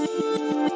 Música